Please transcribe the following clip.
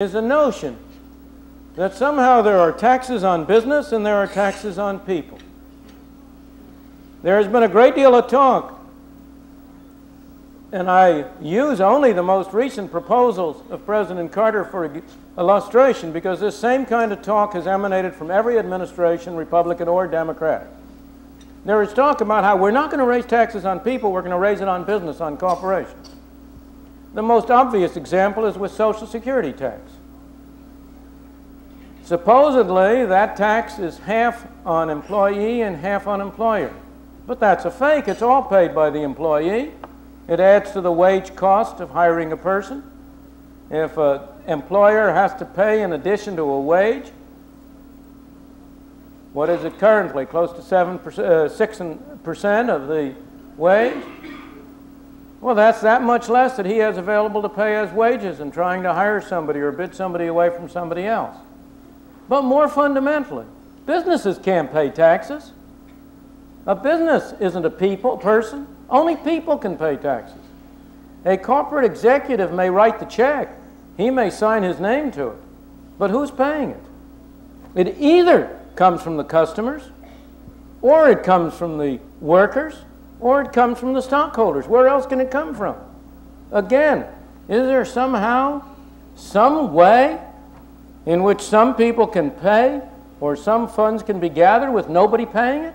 is a notion that somehow there are taxes on business and there are taxes on people. There has been a great deal of talk, and I use only the most recent proposals of President Carter for illustration because this same kind of talk has emanated from every administration, Republican or Democrat. There is talk about how we're not going to raise taxes on people, we're going to raise it on business, on corporations. The most obvious example is with Social Security tax. Supposedly, that tax is half on employee and half on employer. But that's a fake. It's all paid by the employee. It adds to the wage cost of hiring a person. If an employer has to pay in addition to a wage, what is it currently? Close to 7%, uh, 6% of the wage? Well, that's that much less that he has available to pay as wages in trying to hire somebody or bid somebody away from somebody else. But more fundamentally, businesses can't pay taxes. A business isn't a people person. Only people can pay taxes. A corporate executive may write the check. He may sign his name to it. But who's paying it? It either comes from the customers, or it comes from the workers, or it comes from the stockholders. Where else can it come from? Again, is there somehow some way in which some people can pay or some funds can be gathered with nobody paying it?